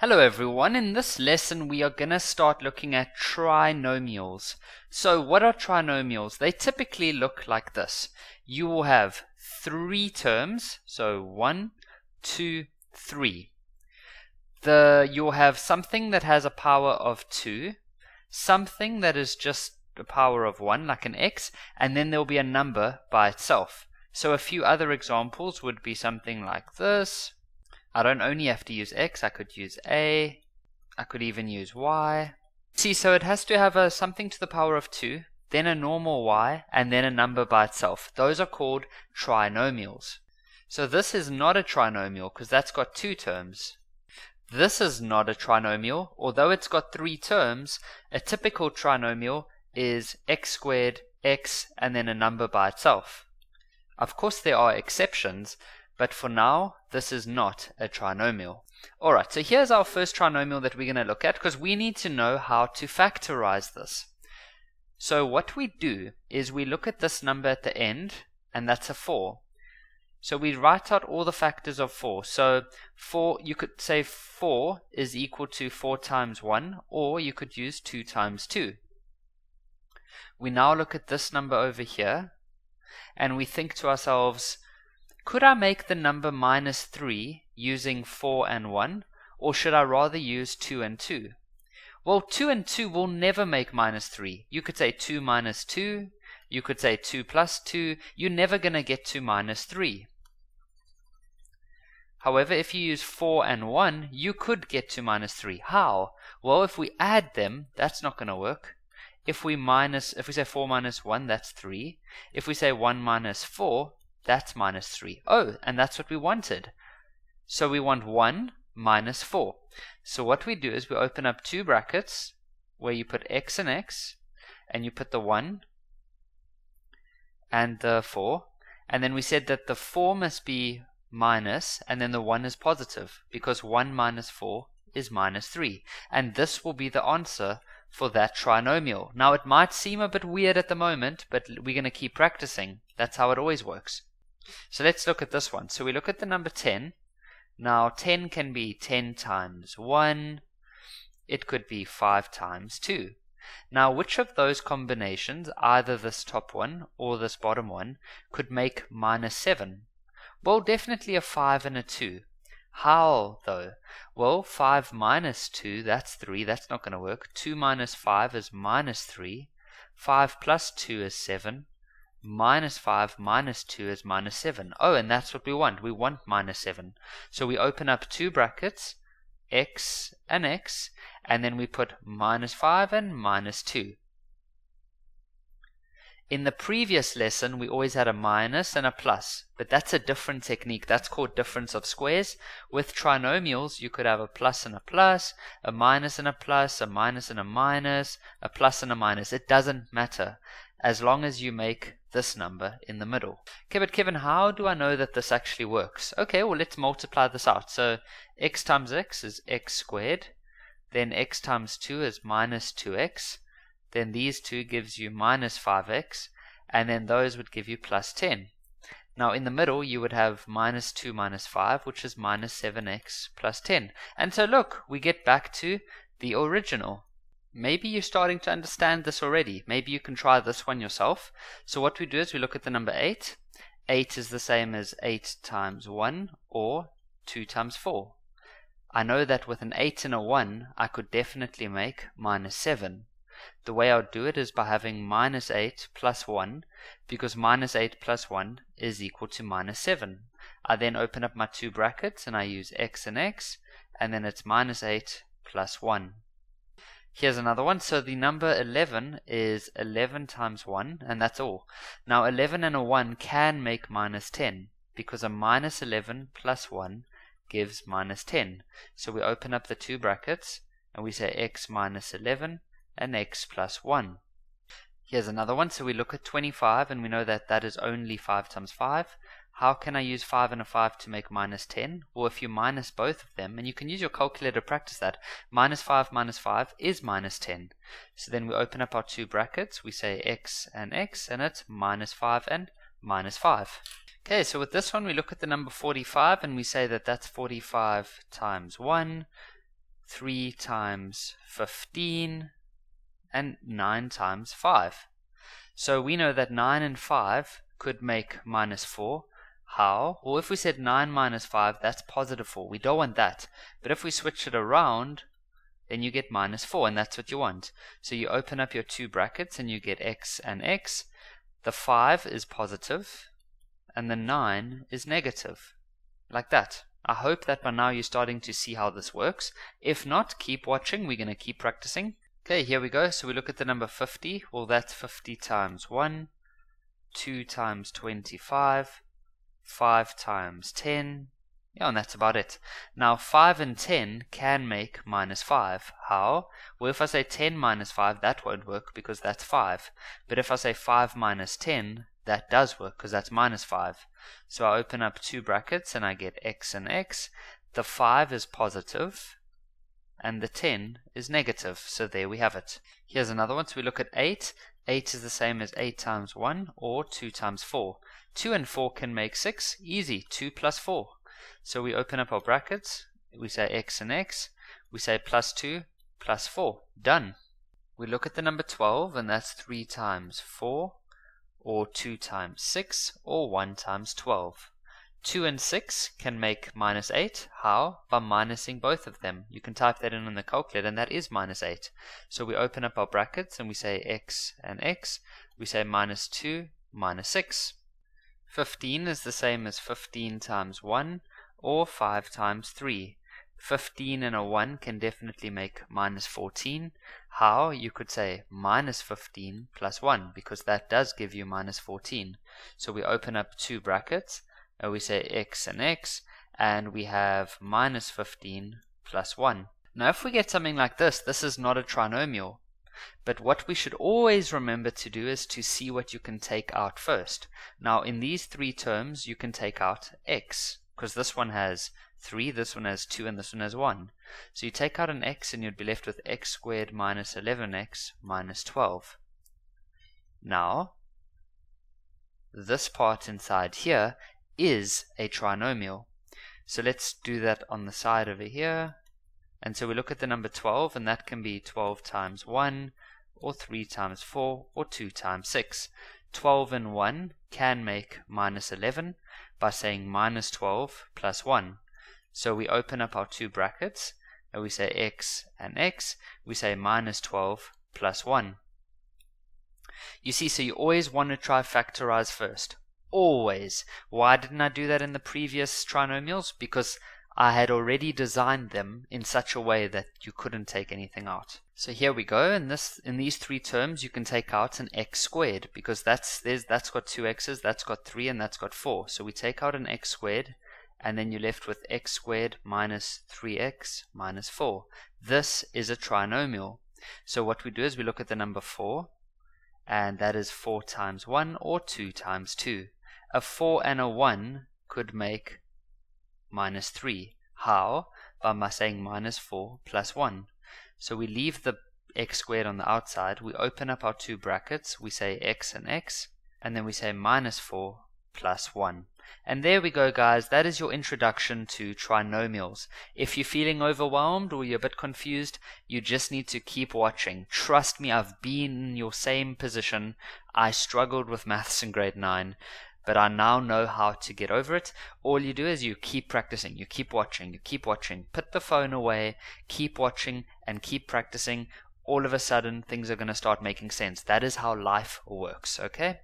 Hello everyone, in this lesson we are going to start looking at trinomials. So what are trinomials? They typically look like this. You will have three terms, so one, two, three. The, you'll have something that has a power of 2, something that is just a power of 1, like an x, and then there'll be a number by itself. So a few other examples would be something like this, I don't only have to use x, I could use a, I could even use y. See, so it has to have a something to the power of 2, then a normal y, and then a number by itself. Those are called trinomials. So this is not a trinomial because that's got two terms. This is not a trinomial, although it's got three terms. A typical trinomial is x squared, x, and then a number by itself. Of course, there are exceptions, but for now, this is not a trinomial. Alright, so here's our first trinomial that we're going to look at because we need to know how to factorize this. So what we do is we look at this number at the end, and that's a 4. So we write out all the factors of 4. So 4, you could say 4 is equal to 4 times 1, or you could use 2 times 2. We now look at this number over here, and we think to ourselves, could I make the number minus 3 using 4 and 1, or should I rather use 2 and 2? Well, 2 and 2 will never make minus 3. You could say 2 minus 2, you could say 2 plus 2, you're never going to get to minus 3. However, if you use 4 and 1, you could get to minus 3. How? Well, if we add them, that's not going to work. If we minus, if we say 4 minus 1, that's 3. If we say 1 minus 4, that's minus 3. Oh, and that's what we wanted. So we want 1 minus 4. So what we do is we open up two brackets where you put x and x, and you put the 1 and the 4. And then we said that the 4 must be minus, and then the 1 is positive, because 1 minus 4 is minus 3. And this will be the answer for that trinomial. Now it might seem a bit weird at the moment, but we're going to keep practicing. That's how it always works. So let's look at this one. So we look at the number 10. Now 10 can be 10 times 1. It could be 5 times 2. Now which of those combinations, either this top one or this bottom one, could make minus 7? Well, definitely a 5 and a 2. How, though? Well, 5 minus 2, that's 3. That's not going to work. 2 minus 5 is minus 3. 5 plus 2 is 7 minus 5 minus 2 is minus 7. Oh, and that's what we want. We want minus 7. So we open up two brackets, x and x, and then we put minus 5 and minus 2. In the previous lesson, we always had a minus and a plus, but that's a different technique. That's called difference of squares. With trinomials, you could have a plus and a plus, a minus and a plus, a minus and a minus, a plus and a minus. It doesn't matter as long as you make this number in the middle. Okay, but Kevin, how do I know that this actually works? Okay, well, let's multiply this out. So x times x is x squared. Then x times 2 is minus 2x. Then these two gives you minus 5x. And then those would give you plus 10. Now in the middle you would have minus 2 minus 5, which is minus 7x plus 10. And so look, we get back to the original. Maybe you're starting to understand this already. Maybe you can try this one yourself. So what we do is we look at the number 8. 8 is the same as 8 times 1 or 2 times 4. I know that with an 8 and a 1 I could definitely make minus 7. The way I would do it is by having minus 8 plus 1 because minus 8 plus 1 is equal to minus 7. I then open up my two brackets and I use x and x and then it's minus 8 plus 1. Here's another one. So the number 11 is 11 times 1, and that's all. Now 11 and a 1 can make minus 10, because a minus 11 plus 1 gives minus 10. So we open up the two brackets, and we say x minus 11 and x plus 1. Here's another one. So we look at 25, and we know that that is only 5 times 5. How can I use 5 and a 5 to make minus 10? Well, if you minus both of them, and you can use your calculator to practice that, minus 5 minus 5 is minus 10. So then we open up our two brackets, we say x and x, and it's minus 5 and minus 5. Okay, so with this one, we look at the number 45, and we say that that's 45 times 1, 3 times 15, and 9 times 5. So we know that 9 and 5 could make minus 4. How? Well, if we said 9 minus 5, that's positive 4. We don't want that. But if we switch it around, then you get minus 4, and that's what you want. So you open up your two brackets, and you get x and x. The 5 is positive, and the 9 is negative. Like that. I hope that by now you're starting to see how this works. If not, keep watching. We're going to keep practicing. Okay, here we go. So we look at the number 50. Well, that's 50 times 1, 2 times 25, 5 times 10. Yeah, and that's about it. Now, 5 and 10 can make minus 5. How? Well, if I say 10 minus 5, that won't work because that's 5. But if I say 5 minus 10, that does work because that's minus 5. So I open up two brackets and I get x and x. The 5 is positive and the 10 is negative. So there we have it. Here's another one. So we look at 8. 8 is the same as 8 times 1 or 2 times 4. 2 and 4 can make 6. Easy. 2 plus 4. So we open up our brackets. We say x and x. We say plus 2 plus 4. Done. We look at the number 12 and that's 3 times 4 or 2 times 6 or 1 times 12. 2 and 6 can make minus 8. How? By minusing both of them. You can type that in on the calculator, and that is minus 8. So we open up our brackets, and we say x and x. We say minus 2, minus 6. 15 is the same as 15 times 1, or 5 times 3. 15 and a 1 can definitely make minus 14. How? You could say minus 15 plus 1, because that does give you minus 14. So we open up two brackets, and we say x and x, and we have minus 15 plus 1. Now if we get something like this, this is not a trinomial. But what we should always remember to do is to see what you can take out first. Now in these three terms, you can take out x, because this one has 3, this one has 2, and this one has 1. So you take out an x and you'd be left with x squared minus 11x minus 12. Now, this part inside here is a trinomial. So let's do that on the side over here. And so we look at the number 12, and that can be 12 times 1, or 3 times 4, or 2 times 6. 12 and 1 can make minus 11 by saying minus 12 plus 1. So we open up our two brackets, and we say x and x. We say minus 12 plus 1. You see, so you always want to try factorize first. Always. Why didn't I do that in the previous trinomials? Because I had already designed them in such a way that you couldn't take anything out. So here we go. In this, in these three terms, you can take out an x squared because that's there's that's got two x's, that's got three, and that's got four. So we take out an x squared, and then you're left with x squared minus 3x minus 4. This is a trinomial. So what we do is we look at the number 4, and that is 4 times 1 or 2 times 2 a 4 and a 1 could make minus 3. How? By saying minus 4 plus 1. So we leave the x squared on the outside, we open up our two brackets, we say x and x, and then we say minus 4 plus 1. And there we go, guys. That is your introduction to trinomials. If you're feeling overwhelmed or you're a bit confused, you just need to keep watching. Trust me, I've been in your same position. I struggled with maths in grade 9 but I now know how to get over it. All you do is you keep practicing, you keep watching, you keep watching. Put the phone away, keep watching, and keep practicing. All of a sudden, things are going to start making sense. That is how life works, okay?